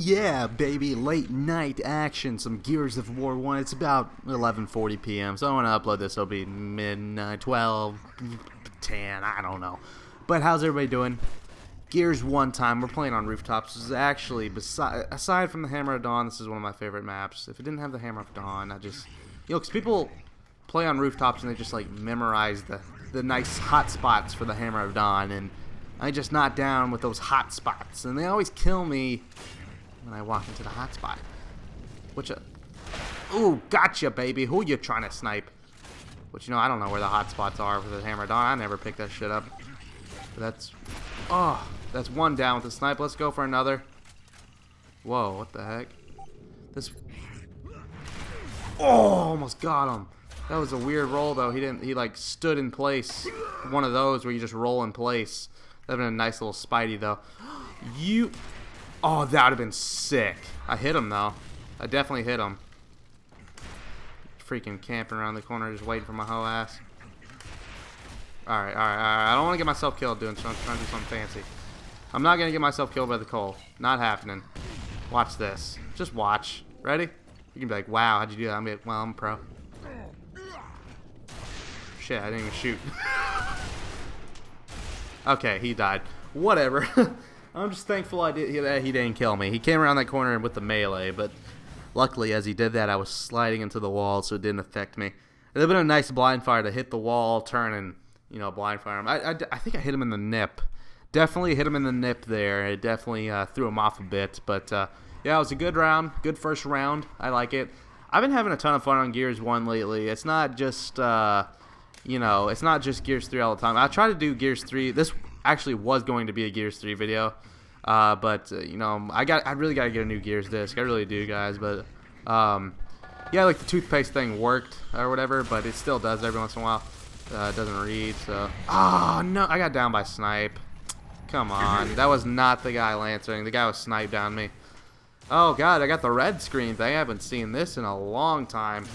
Yeah, baby, late night action, some Gears of War 1. It's about 11:40 p.m. So I upload this, it'll be midnight, 12, 10, I don't know. But how's everybody doing? Gears 1 time. We're playing on rooftops. This is actually beside aside from the Hammer of Dawn, this is one of my favorite maps. If it didn't have the Hammer of Dawn, I just you know, cuz people play on rooftops and they just like memorize the the nice hot spots for the Hammer of Dawn and I just not down with those hot spots and they always kill me when I walk into the hotspot. Which a Ooh, gotcha, baby. Who you trying to snipe? Which you know, I don't know where the hotspots are for the Hammer Dawn. I never picked that shit up. But that's Oh, that's one down with the snipe. Let's go for another. Whoa, what the heck? This Oh, almost got him. That was a weird roll though. He didn't. He like stood in place. One of those where you just roll in place. That'd been a nice little Spidey though. You. Oh, that would have been sick. I hit him though. I definitely hit him. Freaking camping around the corner, just waiting for my hoe ass. All right, all right, all right. I don't want to get myself killed doing something. Trying to do something fancy. I'm not gonna get myself killed by the coal. Not happening. Watch this. Just watch. Ready? You can be like, "Wow, how'd you do that?" I'm like, "Well, I'm pro." Shit, I didn't even shoot. okay, he died. Whatever. I'm just thankful I did that he didn't kill me. He came around that corner with the melee, but luckily as he did that, I was sliding into the wall, so it didn't affect me. It would have been a nice blind fire to hit the wall, turn, and you know blind fire him. I, I, I think I hit him in the nip. Definitely hit him in the nip there. It definitely uh, threw him off a bit, but uh, yeah, it was a good round, good first round. I like it. I've been having a ton of fun on Gears One lately. It's not just uh, you know, it's not just Gears 3 all the time. I try to do Gears 3. This actually was going to be a Gears 3 video, uh, but uh, you know, I got I really got to get a new Gears disc. I really do, guys. But um, yeah, like the toothpaste thing worked or whatever, but it still does every once in a while. Uh, it doesn't read. So oh no, I got down by snipe. Come on, that was not the guy lancering. The guy was sniped down me. Oh god, I got the red screen thing. I haven't seen this in a long time.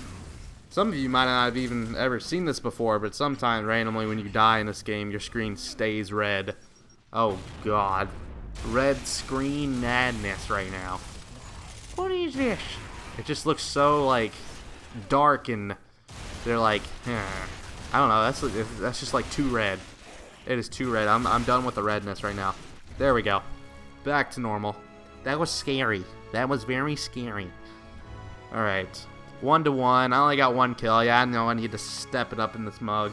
Some of you might not have even ever seen this before, but sometimes randomly when you die in this game, your screen stays red. Oh god. Red screen madness right now. What is this? It just looks so like dark and they're like. I don't know. That's that's just like too red. It is too red. I'm I'm done with the redness right now. There we go. Back to normal. That was scary. That was very scary. All right. One to one. I only got one kill. Yeah, I know I need to step it up in this mug.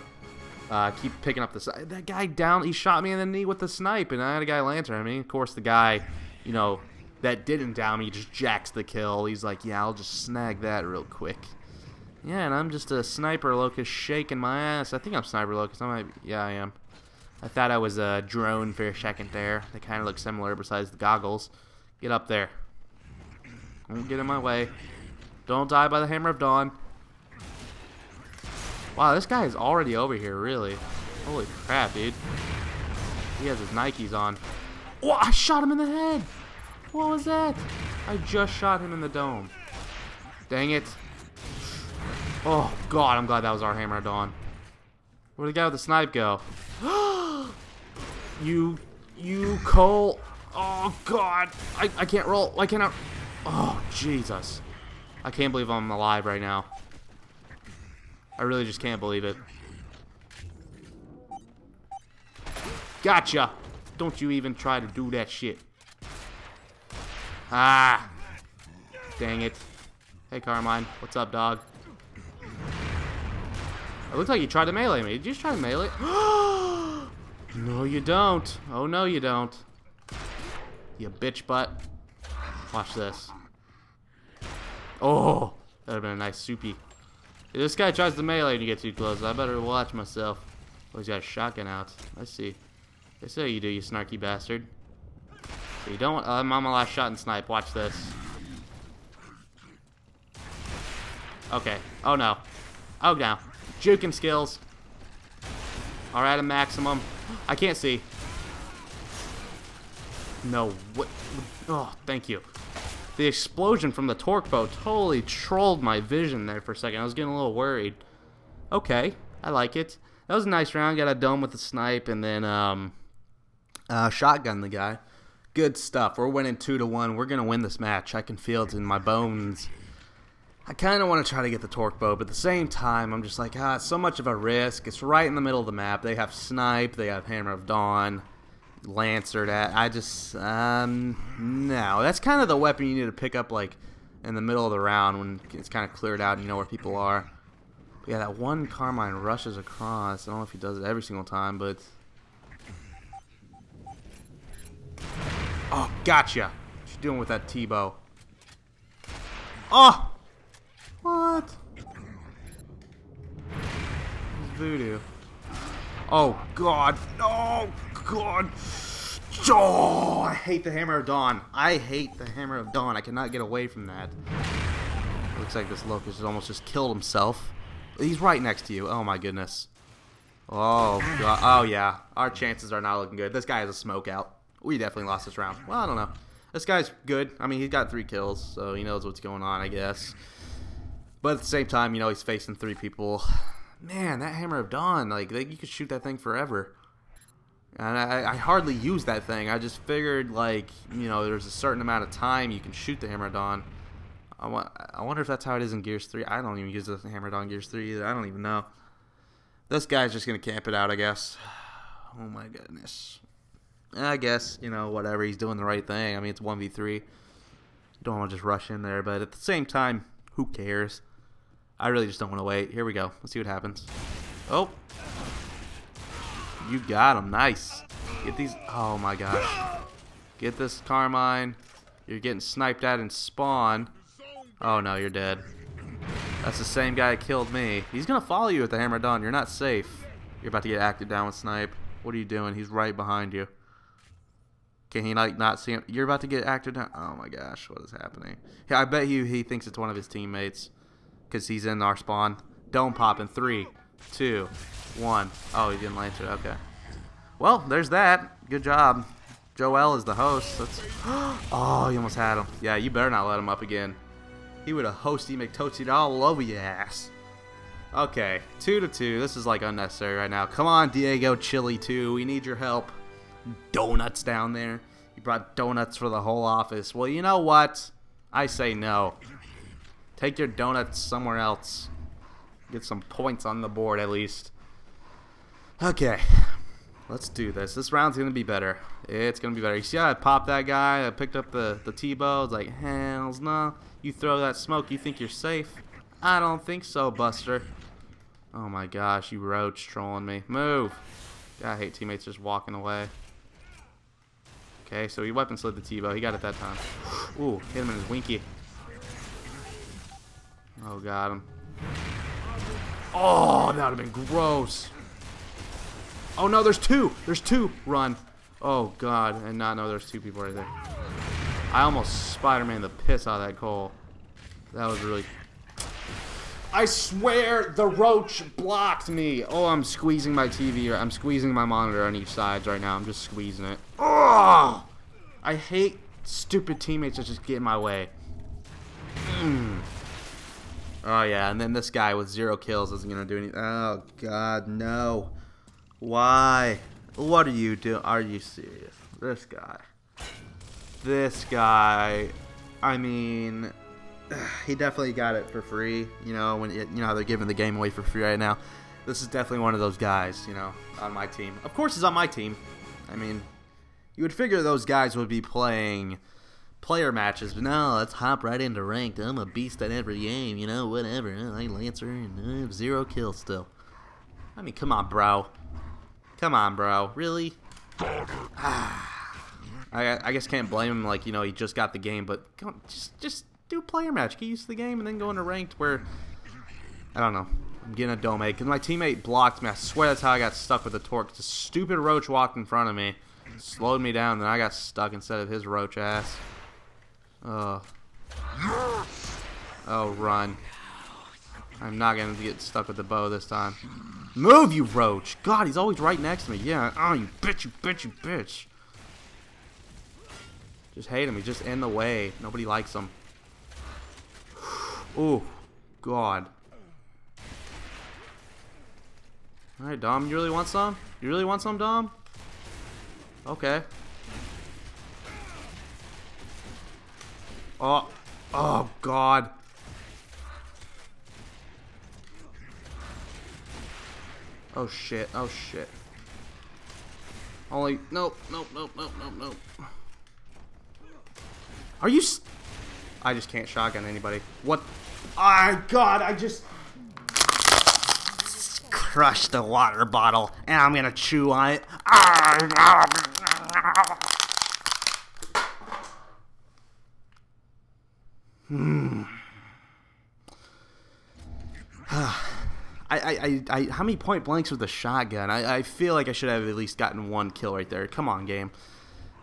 Uh, keep picking up the that guy down. He shot me in the knee with the snipe, and I had a guy lantern. I mean, of course, the guy, you know, that didn't down me just jacks the kill. He's like, yeah, I'll just snag that real quick. Yeah, and I'm just a sniper locust shaking my ass. I think I'm sniper locust. I might. Yeah, I am. I thought I was a drone for a second there. They kind of look similar besides the goggles. Get up there. Don't get in my way. Don't die by the Hammer of Dawn. Wow, this guy is already over here, really. Holy crap, dude. He has his Nikes on. Oh, I shot him in the head. What was that? I just shot him in the dome. Dang it. Oh, God, I'm glad that was our Hammer of Dawn. Where'd the guy with the snipe go? you, you, Cole. Oh, God. I, I can't roll. I? Oh, Jesus. I can't believe I'm alive right now. I really just can't believe it. Gotcha! Don't you even try to do that shit. Ah! Dang it. Hey, Carmine. What's up, dog? It looks like you tried to melee me. Did you just try to melee? no, you don't. Oh, no, you don't. You bitch butt. Watch this. Oh, that would have been a nice soupy. If this guy tries to melee and you get too close, I better watch myself. Oh, he's got a shotgun out. Let's see. That's how you do, you snarky bastard. So you don't. Uh, I'm on my last shot and snipe. Watch this. Okay. Oh no. Oh no. Juking skills. Alright, a maximum. I can't see. No. What? Oh, thank you. The explosion from the torque bow totally trolled my vision there for a second. I was getting a little worried. Okay, I like it. That was a nice round. Got a dome with the snipe and then um, uh, shotgun the guy. Good stuff. We're winning two to one. We're gonna win this match. I can feel it in my bones. I kind of want to try to get the torque bow, but at the same time, I'm just like, ah, it's so much of a risk. It's right in the middle of the map. They have snipe. They have hammer of dawn, lancer. That I just um no. That's kind of the weapon you need to pick up like in the middle of the round when it's kind of cleared out and you know where people are. But yeah, that one Carmine rushes across. I don't know if he does it every single time, but Oh, gotcha. What you doing with that T-bow? Oh! What? Voodoo. Oh, God. Oh, God. Oh, I hate the Hammer of Dawn. I hate the Hammer of Dawn. I cannot get away from that. Looks like this locust has almost just killed himself. He's right next to you. Oh, my goodness. Oh, God. Oh, yeah. Our chances are not looking good. This guy has a smoke out we definitely lost this round. Well, I don't know. This guy's good. I mean, he's got three kills, so he knows what's going on, I guess. But at the same time, you know, he's facing three people. Man, that Hammer of Dawn, like, they, you could shoot that thing forever. And I, I, hardly use that thing. I just figured, like, you know, there's a certain amount of time you can shoot the Hammer of I, want, I wonder if that's how it is in Gears 3. I don't even use the Hammer of Gears 3 either. I don't even know. This guy's just to camp it out, I guess. Oh my goodness. I guess, you know, whatever. He's doing the right thing. I mean, it's 1v3. Don't want to just rush in there, but at the same time, who cares? I really just don't want to wait. Here we go. Let's see what happens. Oh. You got him. Nice. Get these. Oh, my gosh. Get this Carmine. You're getting sniped at in spawn. Oh, no, you're dead. That's the same guy that killed me. He's to follow you with the Hammer Dawn. You're not safe. You're about to get acted down with Snipe. What are you doing? He's right behind you. Can he like not see him? You're about to get acted down. Oh my gosh, what is happening? Yeah, I bet you he thinks it's one of his teammates because he's in our spawn. Dome pop in three, two, one. Oh, he didn't land it. Okay. Well, there's that. Good job. Joel is the host. That's. Oh, you almost had him. Yeah, you better not let him up again. He would have hosty McToasted all over your ass. Okay, two to two. This is like unnecessary right now. Come on, Diego Chili two. We need your help donuts down there. You brought donuts for the whole office. Well, you know what? I say no. Take your donuts somewhere else. Get some points on the board at least. Okay. Let's do this. This round's to be better. It's to be better. You see how I popped that guy? I picked up the, the T-bow. It's like, hells no. You throw that smoke, you think you're safe? I don't think so, Buster. Oh my gosh, you roach trolling me. Move. I hate teammates just walking away. Okay, so he weapon slid the T-bow. He got it that time. Ooh, hit him in his winky. Oh, got him. Oh, that would have been gross. Oh, no, there's two. There's two. Run. Oh, God. And not know there's two people right there. I almost Spider-Man the piss out of that Cole. That was really... I swear the roach blocked me. Oh, I'm squeezing my TV. I'm squeezing my monitor on each side right now. I'm just squeezing it. Oh! I hate stupid teammates that just get in my way. Mm. Oh, yeah. And then this guy with zero kills isn't to do anything. Oh, God, no. Why? What are you doing? Are you serious? This guy. This guy. I mean, he definitely got it for free. You know, when it, you know they're giving the game away for free right now. This is definitely one of those guys. You know, on my team. Of course, he's on my team. I mean, you would figure those guys would be playing player matches, but no, let's hop right into ranked. I'm a beast at every game. You know, whatever. I Lancer and I have zero kills still. I mean, come on, bro. Come on, bro. Really? Ah. I, I guess can't blame him. Like you know, he just got the game, but on, just just do player match, get used to the game, and then go into ranked where I don't know. I'm getting a dome because my teammate blocked me. I swear that's how I got stuck with the torque. The stupid roach walked in front of me, slowed me down, then I got stuck instead of his roach ass. Oh. Oh, run. I'm not to get stuck with the bow this time. Move, you roach! God, he's always right next to me. Yeah, oh, you bitch, you bitch, you bitch. Just hate him. He's just in the way. Nobody likes him. Oh, God. Alright, Dom, you really want some? You really want some, Dom? Okay. Oh, oh God. Oh shit, oh shit. Only, nope, nope, nope, nope, nope, nope. Are you I just can't shotgun anybody. What? Ah, God, I just crushed the water bottle, and I'm gonna chew on it. Hmm. I, I, how many point blanks with the shotgun? I, I feel like I should have at least gotten one kill right there. Come on, game.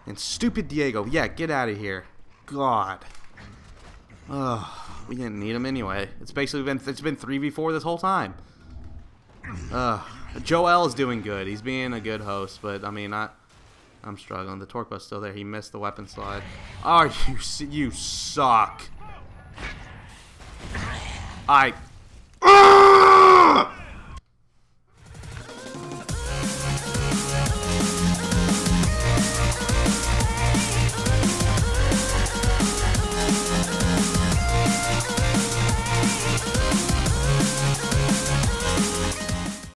And stupid Diego. Yeah, get out of here. God. Ugh, we didn't need him anyway. It's basically been it's been 3v4 this whole time. Ugh. Joel is doing good. He's being a good host, but I mean, I I'm struggling. The torque bus still there. He missed the weapon slide. Oh, you you suck. I